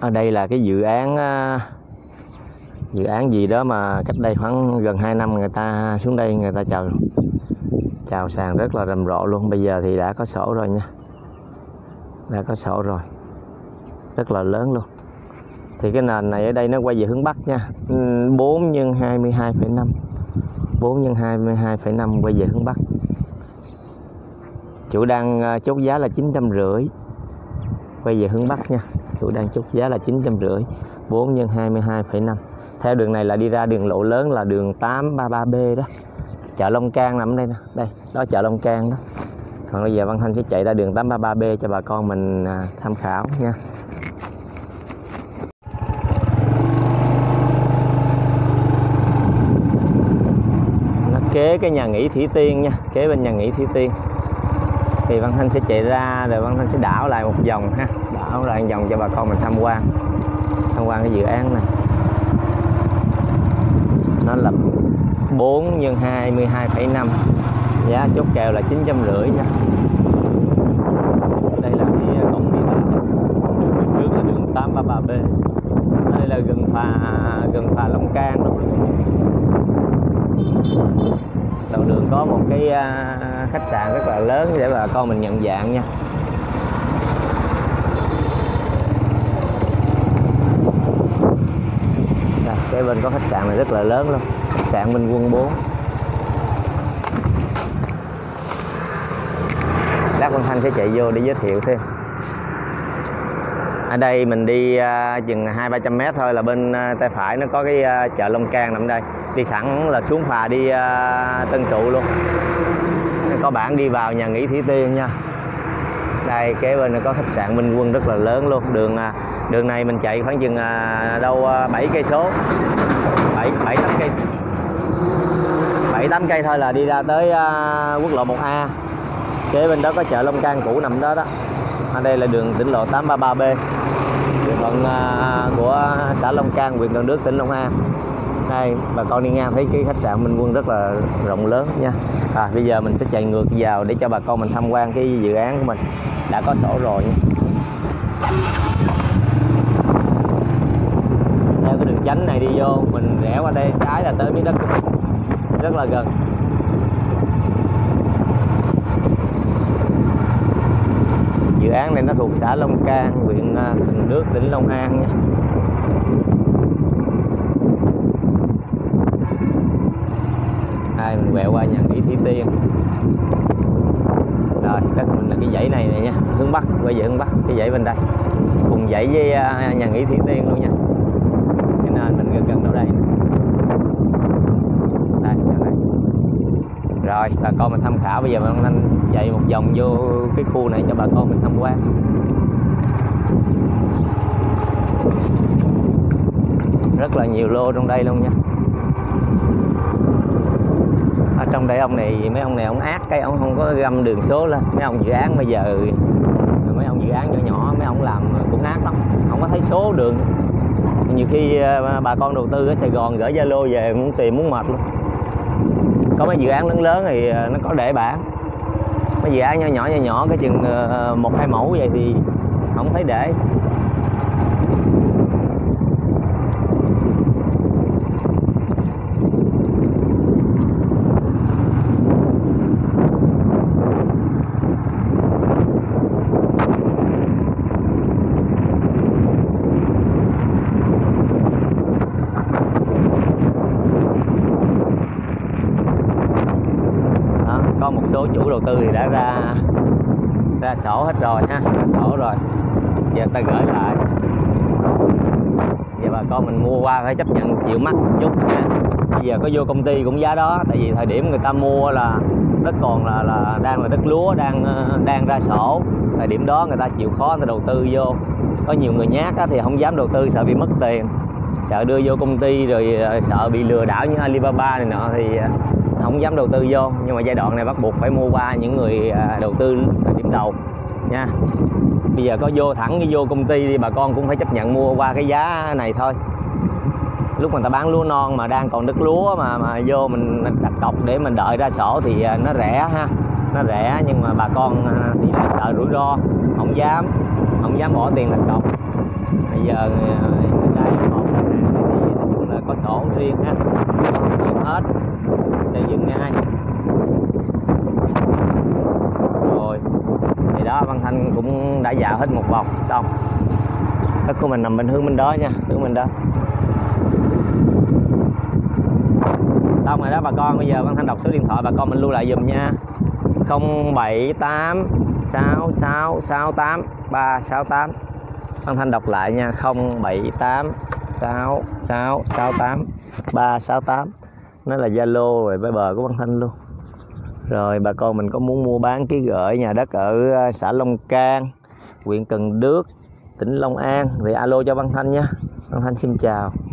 ở đây là cái dự án à, dự án gì đó mà cách đây khoảng gần 2 năm người ta xuống đây người ta chào chào sàn rất là rầm rộ luôn. Bây giờ thì đã có sổ rồi nha. Đã có sổ rồi. Rất là lớn luôn. Thì cái nền này ở đây nó quay về hướng Bắc nha. Ừ, 4 nhân 22,5 4 nhân 22,5 quay về hướng Bắc. Chủ đang à, chốt giá là 950 quay về hướng Bắc nha chủ đang chốt giá là 950 4 nhân 22,5 theo đường này là đi ra đường lộ lớn là đường 833B đó. Chợ Long Can nằm đây nè. Đây đó chợ Long Can đó. Còn bây giờ Văn Thanh sẽ chạy ra đường 833B cho bà con mình à, tham khảo nha. Nó kế cái nhà nghỉ Thủy Tiên nha kế bên nhà nghỉ Thủy Tiên thì Văn Thanh sẽ chạy ra rồi Văn Thanh sẽ đảo lại một vòng ha. Đảo lại một vòng cho bà con mình tham quan. Tham quan cái dự án này. Nó là 4 nhân 22,5 giá chốt kèo là 950 nha. Đây là cái ờ, cổng đi đường phía trước là đường 833B đây là gần phà à, gần phà Long Can đó đầu đường có một cái à, khách sạn rất là lớn để bà con mình nhận dạng nha. Đây, cái bên có khách sạn này rất là lớn luôn. Khách sạn Minh Quân 4 lát Văn Thanh sẽ chạy vô để giới thiệu thêm ở đây mình đi uh, chừng hai ba trăm mét thôi là bên uh, tay phải nó có cái uh, chợ Long Can nằm đây. Đi sẵn là xuống phà đi uh, Tân Trụ luôn. Có bản đi vào nhà nghỉ Thủy Tiên nha. Đây kế bên nó có khách sạn Minh Quân rất là lớn luôn. Đường uh, đường này mình chạy khoảng chừng uh, đâu bảy cây số. 7 7 8 cây 7 8 cây thôi là đi ra tới uh, quốc lộ 1A kế bên đó có chợ Long Can cũ nằm đó đó ở đây là đường tỉnh lộ 833B địa phận của xã Long Can huyện Cần Đức, tỉnh Long An. Đây bà con đi ngang thấy cái khách sạn Minh Quân rất là rộng lớn nha. À, bây giờ mình sẽ chạy ngược vào để cho bà con mình tham quan cái dự án của mình. Đã có sổ rồi nha. Theo cái đường tránh này đi vô mình rẽ qua tay trái là tới miếng đất của mình. Rất là gần. Dự án này nó thuộc xã Long Can, huyện à, Cần Đước, tỉnh Long An nha. Đây mình quẹo qua nhà nghỉ Thủy Tiên. Rồi đất mình là cái dãy này này nha, hướng bắc, quay về hướng bắc, cái dãy bên đây. Cùng dãy với à, nhà nghỉ Thủy Tiên luôn nha. Cho nên mình gần gần đâu đây đây chỗ này rồi, bà con mình tham khảo. Bây giờ mình anh chạy một vòng vô cái khu này cho bà con mình tham quan. Rất là nhiều lô trong đây luôn nha. Ở trong đây ông này, mấy ông này ông ác cái, ông không có găm đường số lên. Mấy ông dự án bây giờ, mấy ông dự án nhỏ nhỏ, mấy ông làm cũng ác lắm. Không có thấy số đường. Nhiều khi ờ, bà con đầu tư ở Sài Gòn gửi Zalo về muốn tìm, muốn mệt luôn có mấy dự án lớn lớn thì ờ, nó có để bản mấy dự án nhỏ nhỏ nhỏ nhỏ, cái chừng ờ, ờ, một hai mẫu vậy thì không thấy để. Chủ đầu tư thì đã ra ra sổ hết rồi ha ra sổ rồi. Giờ ta gửi lại. Giờ bà con mình mua qua phải chấp nhận chịu mắc một chút ha. Bây giờ có vô công ty cũng giá đó tại vì thời điểm người ta mua là đất còn là là đang là đất lúa đang đang ra sổ. Thời điểm đó người ta chịu khó người ta đầu tư vô. Có nhiều người nhát á, thì không dám đầu tư sợ bị mất tiền. Sợ đưa vô công ty rồi ờ, sợ bị lừa đảo như Alibaba này nọ thì ờ, không dám đầu tư vô, nhưng mà giai đoạn này bắt buộc phải mua qua những người à, đầu tư thời điểm đầu, nha. Bây giờ có vô thẳng cái vô công ty thì bà con cũng phải chấp nhận mua qua cái giá này thôi. Lúc mà ta bán lúa non mà đang còn đất lúa mà mà vô mình đặt cọc để mình đợi ra sổ thì à, nó rẻ ha, nó rẻ nhưng mà bà con à, thì lại sợ rủi ro, không dám không dám bỏ tiền đặt cọc. Bây giờ đây một hàng thì là có sổ riêng ha riêng hết xây dựng ngay rồi thì đó Văn Thanh cũng đã dạo hết một vòng, xong. Đất của mình nằm bên hướng bên đó nha, hướng bên đó. Xong rồi đó bà con, bây giờ Văn Thanh đọc số điện thoại, bà con mình lưu lại dùm nha. 078 66 68 368 Văn Thanh đọc lại nha 078 66 68 368 nó là Zalo rồi với bờ của Văn Thanh luôn. Rồi bà con mình có muốn mua bán ký gửi nhà đất ở ờ, xã Long Can huyện Cần Đước, tỉnh Long An. Thì alo cho Văn Thanh nha. Văn Thanh xin chào.